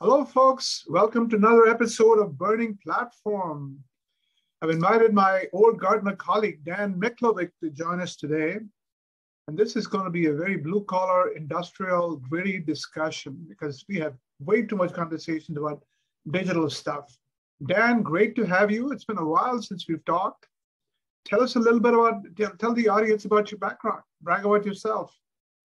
Hello, folks. Welcome to another episode of Burning Platform. I've invited my old Gartner colleague, Dan Miklovic, to join us today. And this is going to be a very blue collar, industrial, gritty discussion because we have way too much conversations about digital stuff. Dan, great to have you. It's been a while since we've talked. Tell us a little bit about, tell the audience about your background. Brag about yourself.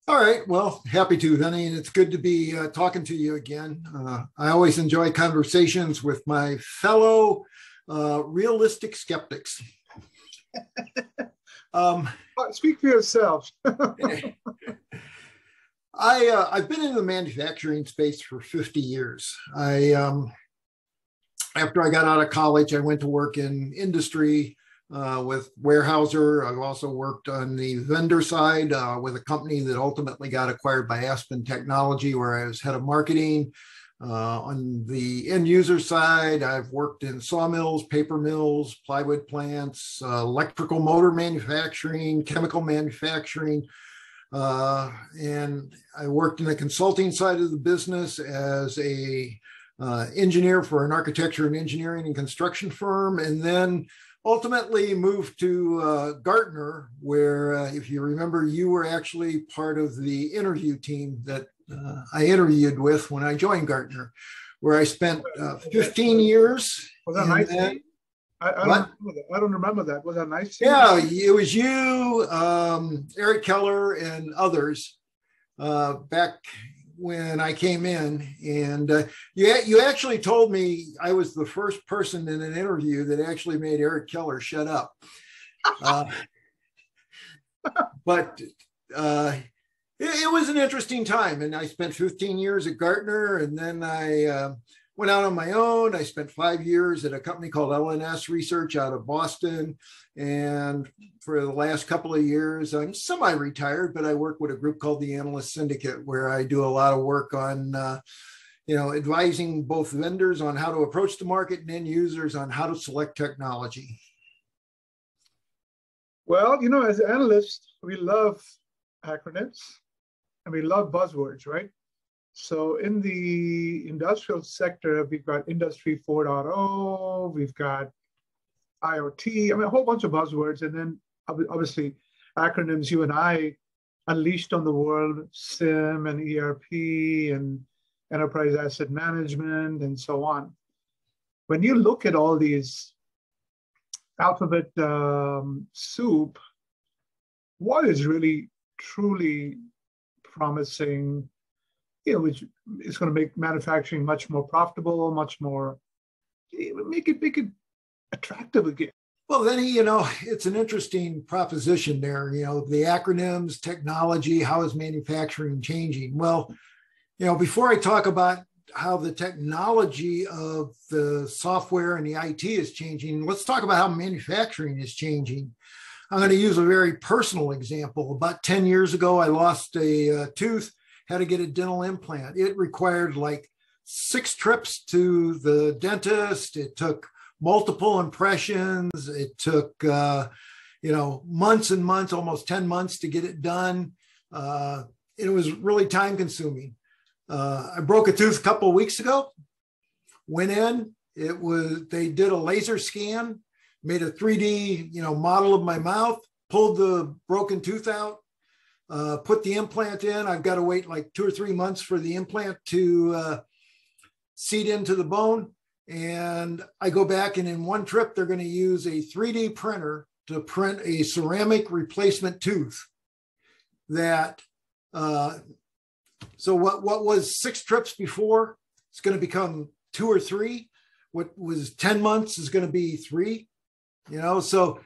All right. Well, happy to, Vinnie. And it's good to be uh, talking to you again. Uh, I always enjoy conversations with my fellow uh, realistic skeptics. um, Speak for yourself. I uh, I've been in the manufacturing space for 50 years. I um, after I got out of college, I went to work in industry uh, with Weyerhaeuser. I've also worked on the vendor side uh, with a company that ultimately got acquired by Aspen Technology, where I was head of marketing. Uh, on the end user side, I've worked in sawmills, paper mills, plywood plants, uh, electrical motor manufacturing, chemical manufacturing. Uh, and I worked in the consulting side of the business as a uh, engineer for an architecture and engineering and construction firm, and then ultimately moved to uh, Gartner, where, uh, if you remember, you were actually part of the interview team that uh, I interviewed with when I joined Gartner, where I spent uh, 15 years. Was that nice? Then, I, I, don't I, don't remember that. Was that nice? Yeah, it was you, um, Eric Keller, and others uh, back when I came in, and uh, you you actually told me I was the first person in an interview that actually made Eric Keller shut up. Uh, but uh, it, it, was an interesting time, and I spent 15 years at Gartner, and then I uh, went out on my own. I spent five years at a company called LNS Research out of Boston. And for the last couple of years, I'm semi retired, but I work with a group called the Analyst Syndicate, where I do a lot of work on. Uh, you know, advising both vendors on how to approach the market and end users on how to select technology. Well, you know, as analysts, we love acronyms and we love buzzwords, right? So in the industrial sector, we've got Industry 4.0, we've got IoT, I mean, a whole bunch of buzzwords. And then obviously acronyms you and I unleashed on the world, CIM and ERP and enterprise asset management and so on. When you look at all these alphabet um, soup, what is really truly promising you know, which is going to make manufacturing much more profitable, much more make it make it attractive again. Well, then you know, it's an interesting proposition there. You know, the acronyms, technology, how is manufacturing changing? Well, you know, before I talk about how the technology of the software and the IT is changing, let's talk about how manufacturing is changing. I'm going to use a very personal example. About 10 years ago, I lost a uh, tooth had to get a dental implant. It required like six trips to the dentist. It took multiple impressions. It took, uh, you know, months and months, almost 10 months to get it done. Uh, it was really time consuming. Uh, I broke a tooth a couple of weeks ago. Went in, it was, they did a laser scan, made a 3D, you know, model of my mouth, pulled the broken tooth out, uh, put the implant in. I've got to wait like two or three months for the implant to uh, seed into the bone. And I go back, and in one trip, they're going to use a 3D printer to print a ceramic replacement tooth. That uh, so what what was six trips before? It's going to become two or three. What was ten months is going to be three. You know, so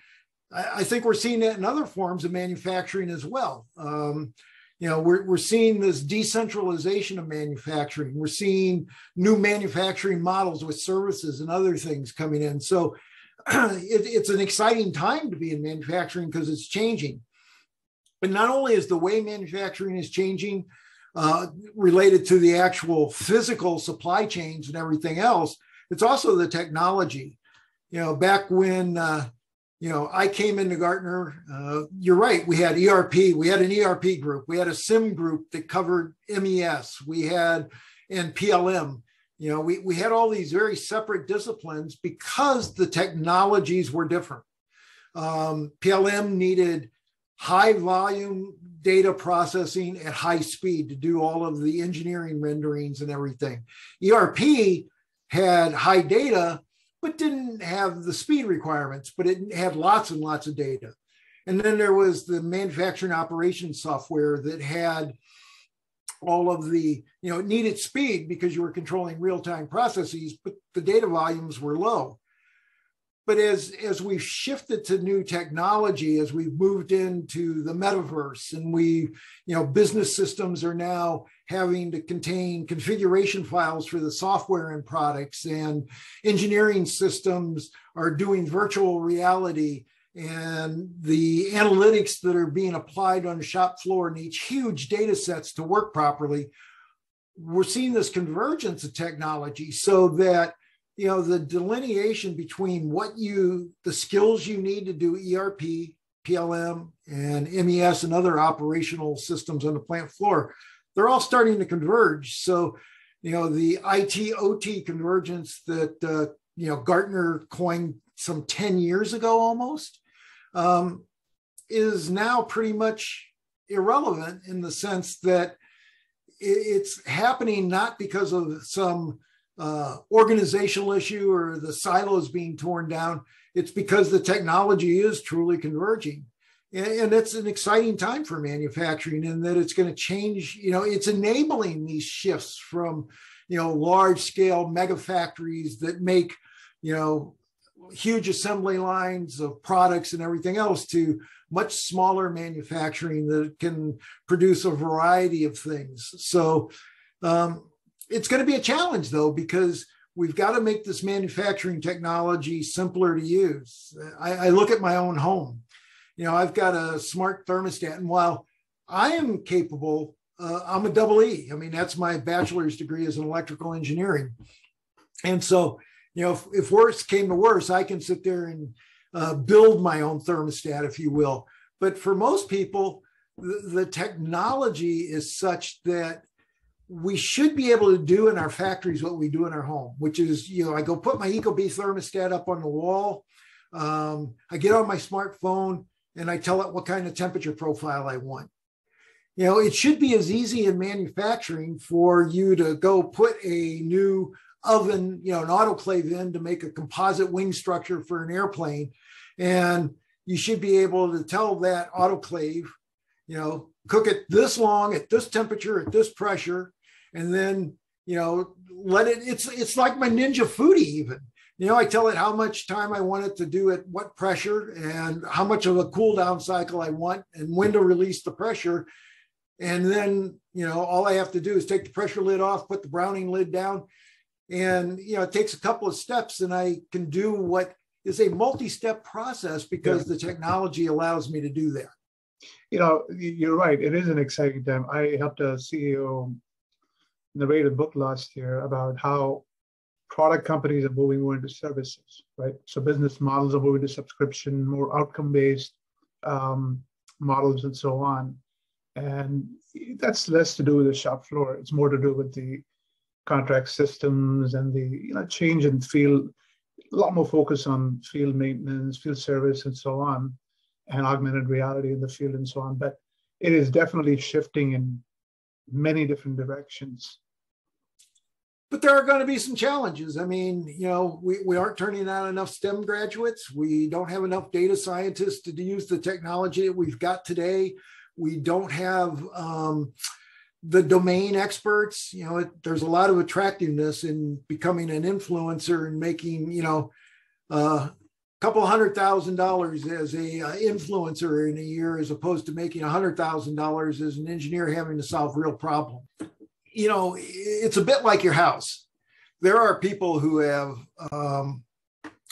I, think we're seeing that in other forms of manufacturing as well. Um, you know, we're, we're seeing this decentralization of manufacturing. We're seeing new manufacturing models with services and other things coming in. So it, it's an exciting time to be in manufacturing because it's changing. But not only is the way manufacturing is changing uh, related to the actual physical supply chains and everything else, it's also the technology. You know, back when uh, you know, I came into Gartner. Uh, you're right. We had ERP. We had an ERP group. We had a CIM group that covered MES. We had and PLM. You know, we, we had all these very separate disciplines because the technologies were different. Um, PLM needed high volume data processing at high speed to do all of the engineering renderings and everything. ERP had high data, but didn't have the speed requirements, but it had lots and lots of data. And then there was the manufacturing operations software that had all of the, you know, it needed speed because you were controlling real time processes, but the data volumes were low. But as, as we've shifted to new technology, as we've moved into the metaverse and we, you know, business systems are now having to contain configuration files for the software and products and engineering systems are doing virtual reality and the analytics that are being applied on the shop floor needs huge data sets to work properly. We're seeing this convergence of technology so that you know the delineation between what you the skills you need to do ERP, PLM, and MES and other operational systems on the plant floor, they're all starting to converge. So, you know, the IT OT convergence that uh, you know Gartner coined some 10 years ago almost um, is now pretty much irrelevant in the sense that it's happening not because of some uh, organizational issue or the silos being torn down. It's because the technology is truly converging. And, and it's an exciting time for manufacturing in that it's going to change, you know, it's enabling these shifts from, you know, large scale mega factories that make, you know, huge assembly lines of products and everything else to much smaller manufacturing that can produce a variety of things. So um, it's going to be a challenge though, because we've got to make this manufacturing technology simpler to use. I, I look at my own home. You know, I've got a smart thermostat, and while I am capable, uh, I'm a double E. I mean, that's my bachelor's degree as an electrical engineering. And so you know, if, if worse came to worse, I can sit there and uh, build my own thermostat, if you will. But for most people, the, the technology is such that we should be able to do in our factories what we do in our home, which is, you know, I go put my Ecobee thermostat up on the wall. Um, I get on my smartphone and I tell it what kind of temperature profile I want. You know, it should be as easy in manufacturing for you to go put a new oven, you know, an autoclave in to make a composite wing structure for an airplane. And you should be able to tell that autoclave, you know, cook it this long at this temperature, at this pressure, and then, you know, let it, it's, it's like my Ninja Foodi even. You know, I tell it how much time I want it to do at what pressure and how much of a cool down cycle I want and when to release the pressure. And then, you know, all I have to do is take the pressure lid off, put the browning lid down, and you know it takes a couple of steps and i can do what is a multi-step process because the technology allows me to do that. You know you're right. It is an exciting time. I helped a ceo narrate a book last year about how product companies are moving more into services right? So business models are moving to subscription more outcome based um, models and so on. And that's less to do with the shop floor. It's more to do with the contract systems and the you know change in field, a lot more focus on field maintenance, field service, and so on, and augmented reality in the field and so on. But it is definitely shifting in many different directions. But there are going to be some challenges. I mean, you know, we, we aren't turning out enough STEM graduates. We don't have enough data scientists to use the technology that we've got today. We don't have um, the domain experts you know it, there's a lot of attractiveness in becoming an influencer and making you know uh, couple hundred thousand dollars as a uh, influencer in a year as opposed to making a hundred thousand dollars as an engineer having to solve real problem you know it's a bit like your house. There are people who have um,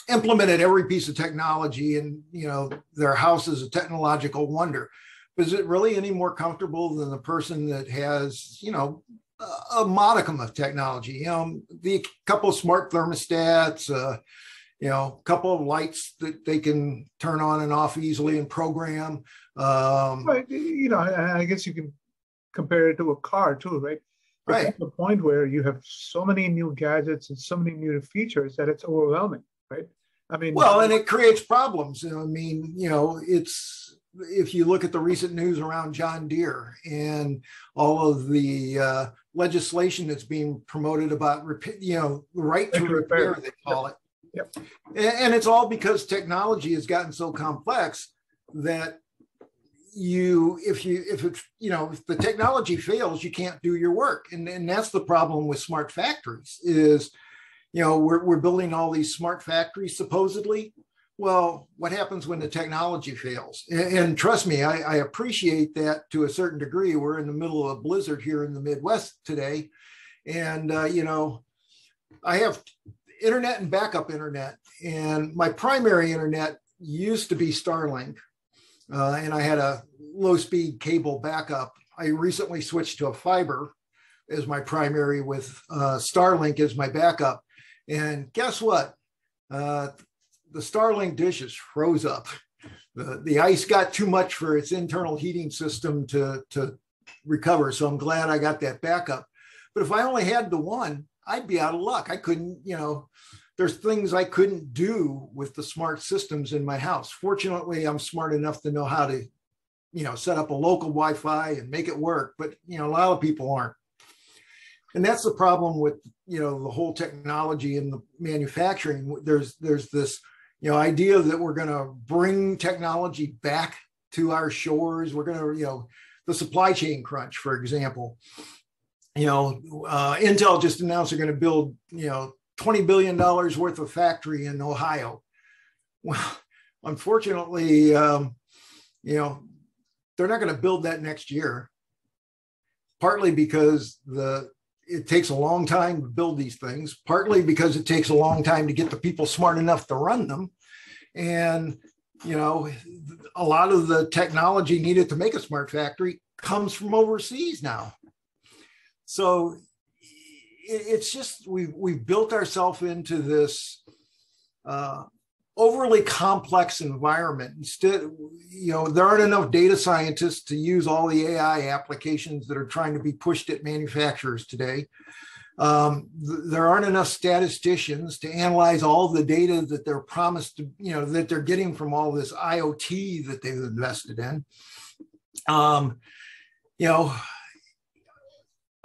implemented every piece of technology and you know their house is a technological wonder. But is it really any more comfortable than the person that has, you know, a modicum of technology? You know, the couple smart thermostats, uh, you know, a couple of lights that they can turn on and off easily and program. Um, right. You know, I guess you can compare it to a car too, right? Right. the point where you have so many new gadgets and so many new features that it's overwhelming, right? I mean, well, and it creates problems. I mean, you know, it's if you look at the recent news around John Deere and all of the uh, legislation that's being promoted about, you know, the right to repair, repair, they call it. Yep. And it's all because technology has gotten so complex that you if you if it's you know if the technology fails you can't do your work. And and that's the problem with smart factories is you know we're, we're building all these smart factories supposedly. Well what happens when the technology fails? And, and trust me I, I, appreciate that to a certain degree. We're in the middle of a blizzard here in the midwest today. And uh, you know i have internet and backup internet and my primary internet used to be starlink uh, and I had a low speed cable backup. I recently switched to a fiber as my primary with uh, Starlink as my backup. And guess what? Uh, the Starlink dishes froze up. The, the ice got too much for its internal heating system to, to recover. So I'm glad I got that backup. But if I only had the one, I'd be out of luck. I couldn't, you know, there's things I couldn't do with the smart systems in my house. Fortunately, I'm smart enough to know how to, you know, set up a local Wi-Fi and make it work. But you know, a lot of people aren't. And that's the problem with you know the whole technology and the manufacturing. There's there's this you know idea that we're going to bring technology back to our shores. We're going to you know the supply chain crunch, for example. You know, uh, Intel just announced they're going to build you know $20 billion worth of factory in Ohio. Well, unfortunately, um, you know, they're not going to build that next year, partly because the it takes a long time to build these things, partly because it takes a long time to get the people smart enough to run them. And, you know, a lot of the technology needed to make a smart factory comes from overseas now. So it's just we've we've built ourselves into this uh, overly complex environment. Instead, you know, there aren't enough data scientists to use all the AI applications that are trying to be pushed at manufacturers today. Um, th- there aren't enough statisticians to analyze all the data that they're promised to, you know, that they're getting from all this IoT that they've invested in. Um, you know,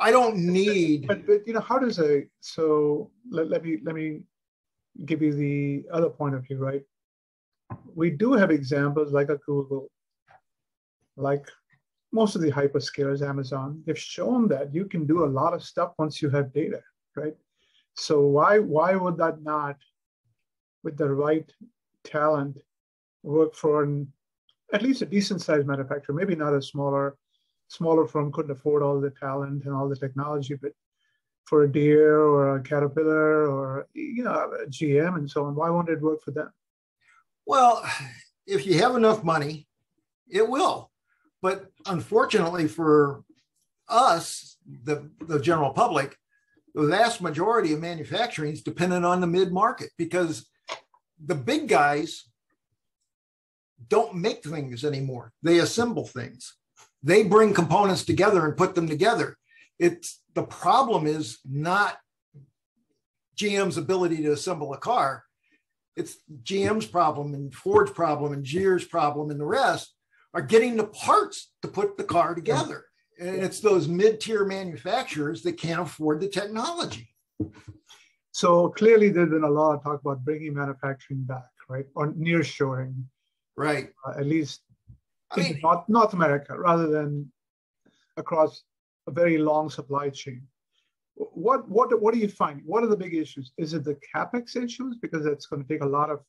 I don't need. But, but you know, how does a so let, let me let me give you the other point of view, right? We do have examples like a Google, like most of the hyperscalers, Amazon. They've shown that you can do a lot of stuff once you have data, right? So why why would that not, with the right talent, work for an, at least a decent sized manufacturer? Maybe not a smaller smaller firm couldn't afford all the talent and all the technology, but for a Deere or a Caterpillar or you know a GM and so on, why won't it work for them? Well, if you have enough money, it will. But unfortunately for us, the, the general public, the vast majority of manufacturing is dependent on the mid market because the big guys don't make things anymore. They assemble things. They bring components together and put them together. It's the problem is not GM's ability to assemble a car. It's GM's problem and Ford's problem and Deere's problem and the rest are getting the parts to put the car together. And it's those mid-tier manufacturers that can't afford the technology. So clearly, there's been a lot of talk about bringing manufacturing back, right, or nearshoring, right? Uh, at least I mean, North, North America rather than across a very long supply chain. What what what are you finding? What are the big issues? Is it the capex issues because it's going to take a lot of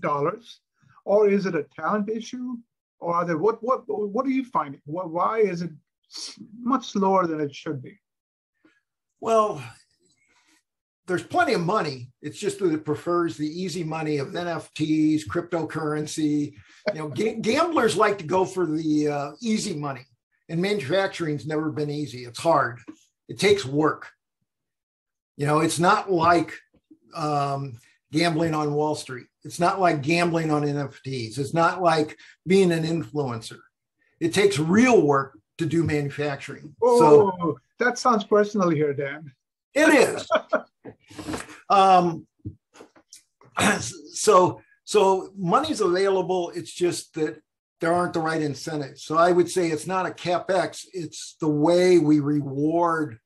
dollars, or is it a talent issue, or are there what what what are you finding? What, why is it much slower than it should be? Well, there's plenty of money. It's just that it prefers the easy money of NFTs, cryptocurrency. You know, ga- gamblers like to go for the uh, easy money, and manufacturing's never been easy. It's hard. It takes work. You know, it's not like um, gambling on Wall Street. It's not like gambling on NFTs. It's not like being an influencer. It takes real work to do manufacturing. Oh, so, that sounds personal here, Dan. It is. um, so so money's available. It's just that there aren't the right incentives. So I would say it's not a capex. It's the way we reward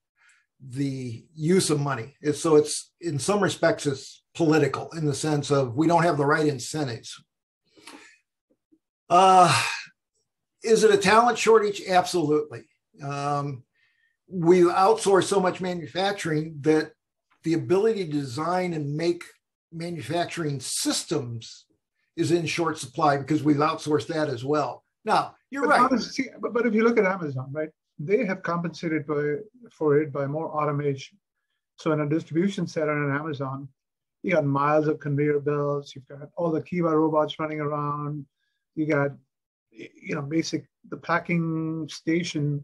the use of money. So it's in some respects it's political in the sense of we don't have the right incentives. Uh, is it a talent shortage? Absolutely. Um, we outsource so much manufacturing that the ability to design and make manufacturing systems is in short supply because we've outsourced that as well. Now, you're but right. But, but if you look at Amazon, right, they have compensated by, for it by more automation. So in a distribution center in Amazon, you got miles of conveyor belts, you've got all the Kiva robots running around, you got, you know, basic, the packing station,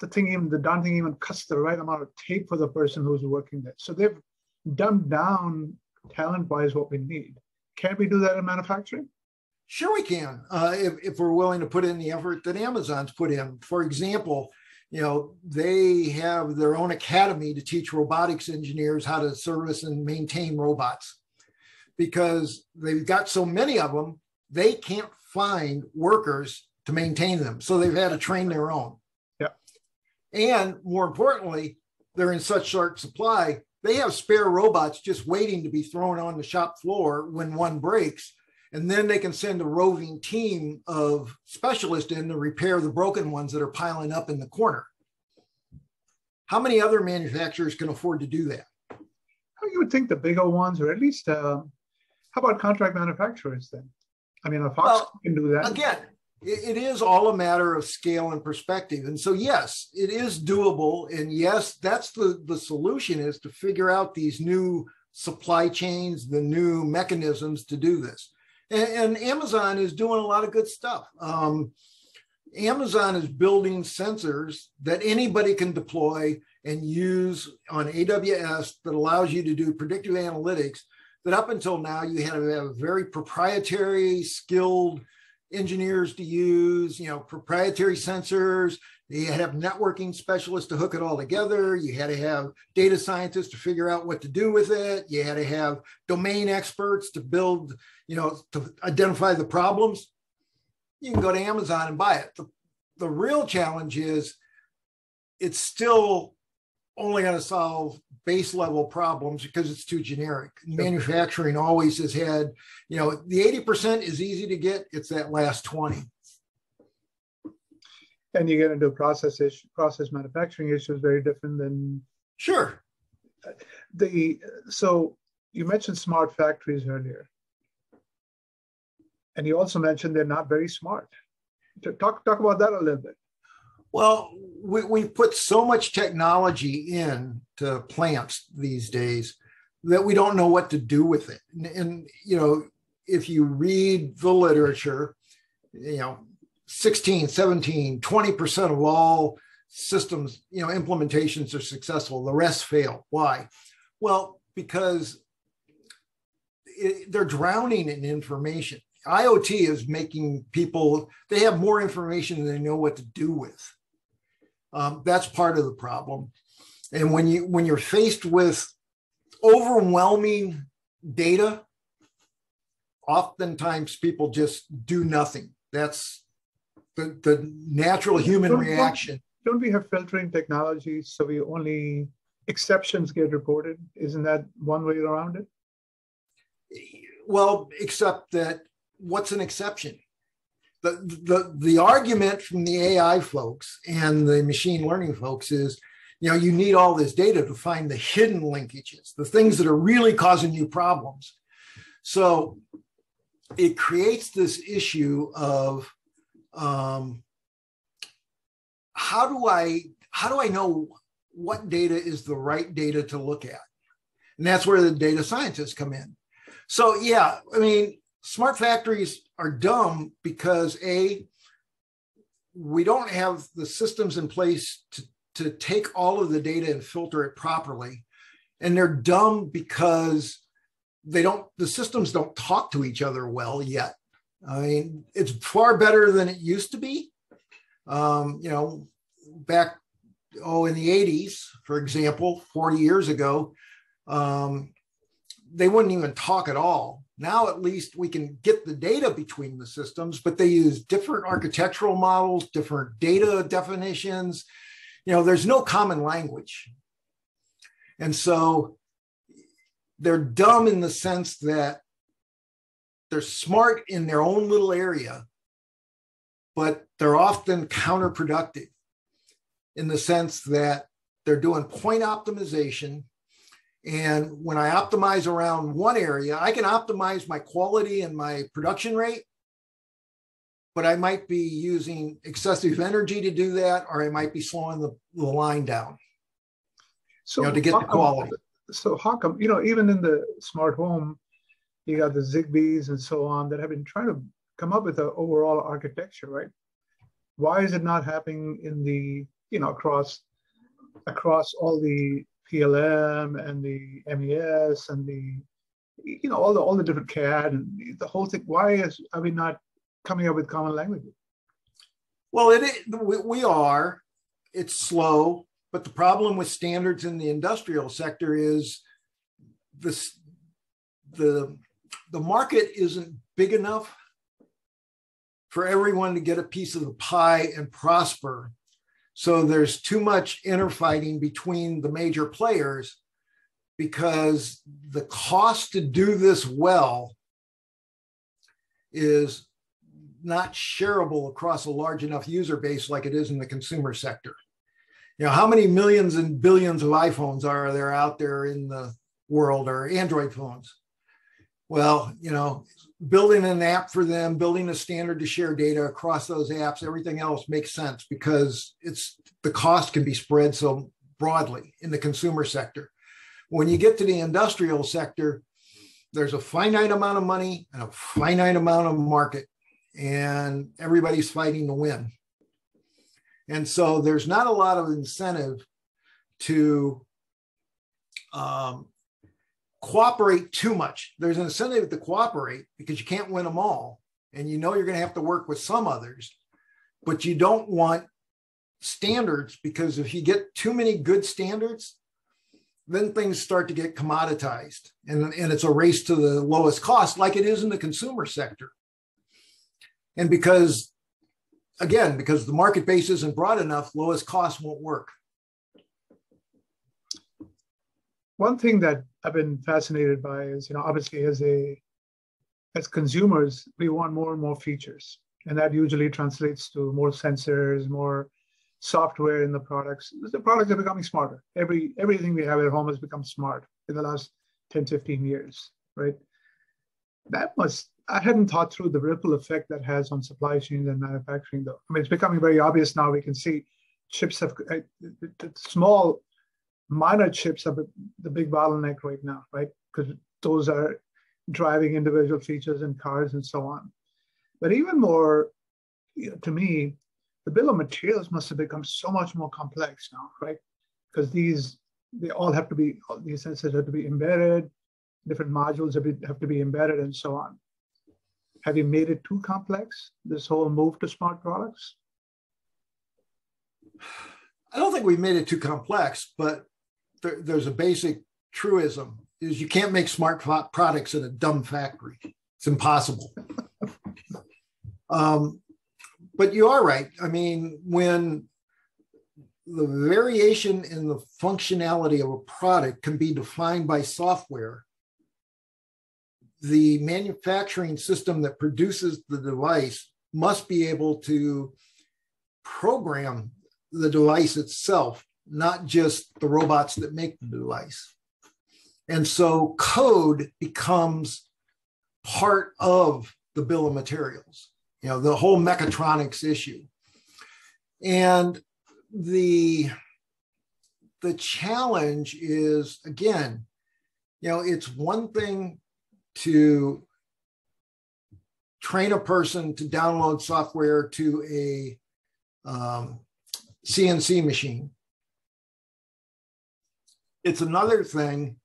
the thing even, the darn thing even cuts the right amount of tape for the person who's working there. So they've dumbed down talent-wise what we need. Can we do that in manufacturing? Sure, we can. Uh, if, if we're willing to put in the effort that Amazon's put in. For example, you know, they have their own academy to teach robotics engineers how to service and maintain robots because they've got so many of them, they can't find workers to maintain them. So they've had to train their own. And more importantly, they're in such short supply, they have spare robots just waiting to be thrown on the shop floor when one breaks. And then they can send a roving team of specialists in to repair the broken ones that are piling up in the corner. How many other manufacturers can afford to do that? You would think the bigger ones, or at least, uh, how about contract manufacturers then? I mean, a Fox well, can do that. Again, it is all a matter of scale and perspective. And so, yes, it is doable. And yes, that's the, the solution is to figure out these new supply chains, the new mechanisms to do this. And, and Amazon is doing a lot of good stuff. Um, Amazon is building sensors that anybody can deploy and use on AWS that allows you to do predictive analytics that up until now you had to have very proprietary, skilled engineers to use, you know, proprietary sensors. You had to have networking specialists to hook it all together. You had to have data scientists to figure out what to do with it. You had to have domain experts to build, you know, to identify the problems. You can go to Amazon and buy it. The, the real challenge is it's still only going to solve base level problems because it's too generic. Manufacturing always has had, you know, the 80% is easy to get, it's that last 20. And you get into process issue, process manufacturing issues very different than sure. The so you mentioned smart factories earlier. And you also mentioned they're not very smart. Talk talk about that a little bit. Well, we, we put so much technology in to plants these days that we don't know what to do with it. And, and, you know, if you read the literature, you know, 16, 17, 20% of all systems, you know, implementations are successful. The rest fail. Why? Well, because it, they're drowning in information. IoT is making people, they have more information than they know what to do with. Um, that's part of the problem. And when you when you're faced with overwhelming data, oftentimes people just do nothing. That's the, the natural human don't, reaction. Don't, don't we have filtering technology so we only exceptions get reported? Isn't that one way around it? Well, except that what's an exception? The, the, the argument from the AI folks and the machine learning folks is, you know, you need all this data to find the hidden linkages, the things that are really causing you problems. So it creates this issue of um, how do I how do I know what data is the right data to look at? And that's where the data scientists come in. So yeah, I mean, smart factories are dumb because a we don't have the systems in place to, to take all of the data and filter it properly. And they're dumb because they don't the systems don't talk to each other well yet. I mean it's far better than it used to be. Um, you know, back oh in the 80s, for example, 40 years ago, um, they wouldn't even talk at all. Now at least we can get the data between the systems, but they use different architectural models, different data definitions. You know, there's no common language. And so they're dumb in the sense that they're smart in their own little area, but they're often counterproductive in the sense that they're doing point optimization. And when I optimize around one area, I can optimize my quality and my production rate, but I might be using excessive energy to do that, or I might be slowing the, the line down. So you know, to get the quality. So how come, you know, even in the smart home, you got the Zigbees and so on that have been trying to come up with an overall architecture, right? Why is it not happening in the, you know, across across all the PLM and the MES and the, you know, all the all the different CAD and the whole thing? Why is are we not coming up with common languages? Well, it we are. It's slow, but the problem with standards in the industrial sector is this the the market isn't big enough for everyone to get a piece of the pie and prosper. So there's too much interfighting between the major players because the cost to do this well is not shareable across a large enough user base like it is in the consumer sector. You know, how many millions and billions of iPhones are there out there in the world or Android phones? Well, you know, building an app for them, building a standard to share data across those apps, everything else makes sense because it's the cost can be spread so broadly in the consumer sector. When you get to the industrial sector, there's a finite amount of money and a finite amount of market, and everybody's fighting to win. And so there's not a lot of incentive to um, cooperate too much. There's an incentive to cooperate because you can't win them all. And you know you're going to have to work with some others, but you don't want standards because if you get too many good standards, then things start to get commoditized and, and it's a race to the lowest cost, like it is in the consumer sector. And because, again, because the market base isn't broad enough, lowest cost won't work. One thing that I've been fascinated by is, you know, obviously as a as consumers, we want more and more features. And that usually translates to more sensors, more software in the products. The products are becoming smarter. Every everything we have at home has become smart in the last 10, 15 years, right? That must I hadn't thought through the ripple effect that has on supply chains and manufacturing though. I mean, it's becoming very obvious now. We can see chips have uh, small minor chips are the big bottleneck right now, right? Because those are driving individual features in cars and so on. But even more, you know, to me, the bill of materials must have become so much more complex now, right? Because these they all have to be these sensors have to be embedded, different modules have, have to be embedded, and so on. Have you made it too complex? This whole move to smart products. I don't think we've made it too complex, but there, there's a basic truism is you can't make smart products in a dumb factory. It's impossible. um, but you are right. I mean, when the variation in the functionality of a product can be defined by software, the manufacturing system that produces the device must be able to program the device itself not just the robots that make the device. And so code becomes part of the bill of materials, you know, the whole mechatronics issue. And the the challenge is again, you know, it's one thing to train a person to download software to a um, CNC machine it's another thing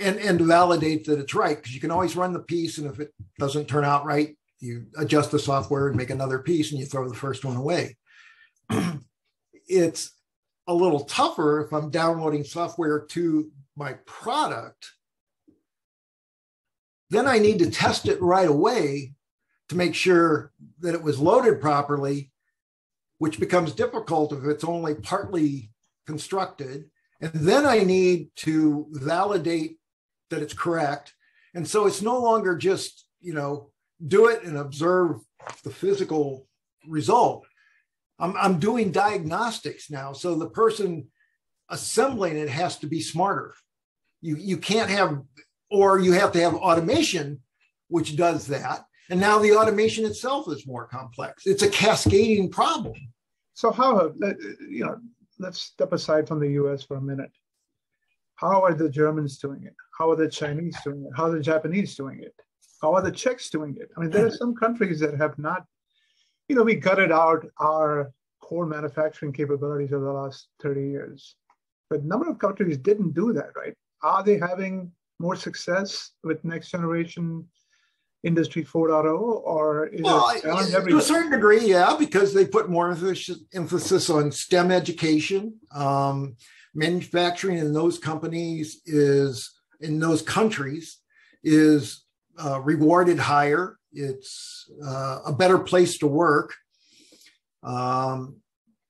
and and to validate that it's right because you can always run the piece and if it doesn't turn out right you adjust the software and make another piece and you throw the first one away. it's a little tougher if I'm downloading software to my product. Then I need to test it right away to make sure that it was loaded properly, which becomes difficult if it's only partly constructed. And then I need to validate that it's correct. And so it's no longer just, you know, do it and observe the physical result. I'm, I'm doing diagnostics now. So the person assembling it has to be smarter. You, you can't have, or you have to have automation, which does that. And now the automation itself is more complex. It's a cascading problem. So how, uh, you know, let's step aside from the US for a minute. How are the Germans doing it? How are the Chinese doing it? How are the Japanese doing it? How are the Czechs doing it? I mean, there are some countries that have not, you know, we gutted out our core manufacturing capabilities over the last 30 years. But a number of countries didn't do that, right? Are they having more success with next generation industry 4.0 or is well, it to a certain degree yeah because they put more emphasis on stem education um, manufacturing in those companies is in those countries is uh, rewarded higher. It's uh, a better place to work. Um,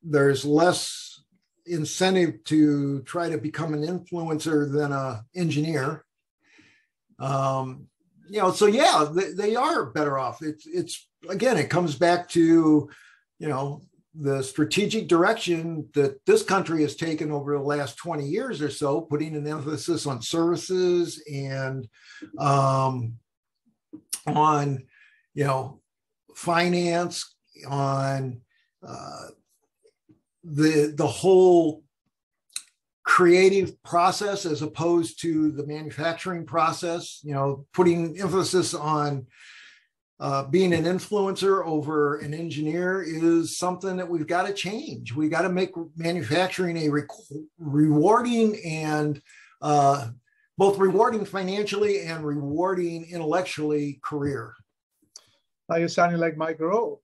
there's less incentive to try to become an influencer than a engineer. Um, you know, so yeah, they, they are better off. It's it's again, it comes back to you know the strategic direction that this country has taken over the last 20 years or so, putting an emphasis on services and um, on, you know, finance, on uh, the the whole creative process as opposed to the manufacturing process. You know, putting emphasis on uh, being an influencer over an engineer is something that we've got to change. We've got to make manufacturing a re- rewarding and uh, both rewarding financially and rewarding intellectually career. Now you're sounding like Mike Rowe.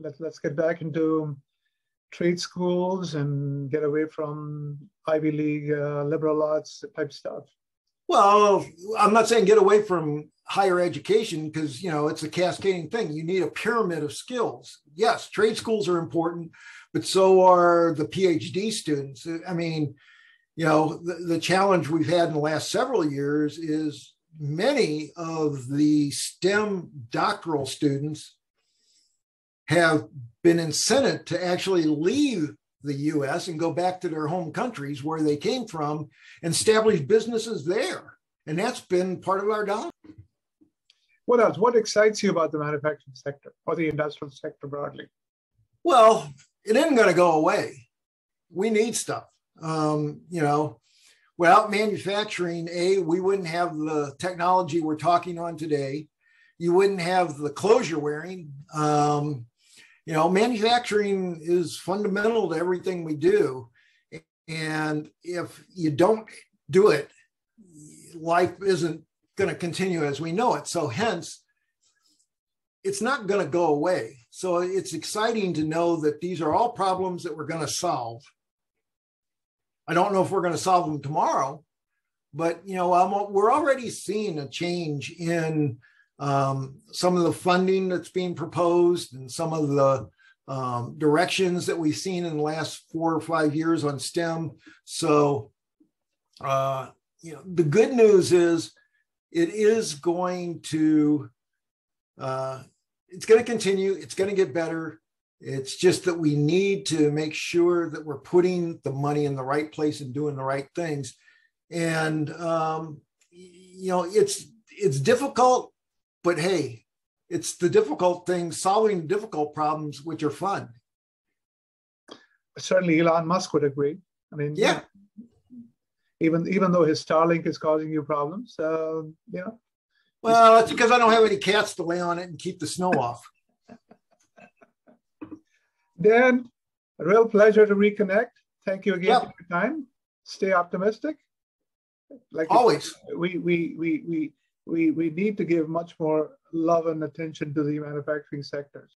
Let's let's get back into trade schools and get away from Ivy League uh, liberal arts type stuff. Well, I'm not saying get away from higher education because you know it's a cascading thing. You need a pyramid of skills. Yes, trade schools are important, but so are the PhD students. I mean, you know, the, the challenge we've had in the last several years is many of the STEM doctoral students have been incented to actually leave the US and go back to their home countries where they came from and establish businesses there. And that's been part of our downfall. What else? What excites you about the manufacturing sector or the industrial sector broadly? Well, it isn't going to go away. We need stuff. Um, you know, without manufacturing, A, we wouldn't have the technology we're talking on today. You wouldn't have the clothes you're wearing. Um, you know, manufacturing is fundamental to everything we do. And if you don't do it, life isn't going to continue as we know it. So, hence, it's not going to go away. So, it's exciting to know that these are all problems that we're going to solve. I don't know if we're going to solve them tomorrow, but you know, I'm, we're already seeing a change in um, some of the funding that's being proposed and some of the um, directions that we've seen in the last four or five years on STEM. So, uh, you know, the good news is it is going to uh, it's going to continue. It's going to get better. It's just that we need to make sure that we're putting the money in the right place and doing the right things. And um, you know, it's it's difficult, but hey, it's the difficult things, solving difficult problems, which are fun. Certainly, Elon Musk would agree. I mean, yeah. Even even though his Starlink is causing you problems, uh, yeah. Well, that's because I don't have any cats to lay on it and keep the snow off. Dan, a real pleasure to reconnect. Thank you again yep. for your time. Stay optimistic. Like always, we we we we we, we need to give much more love and attention to the manufacturing sectors.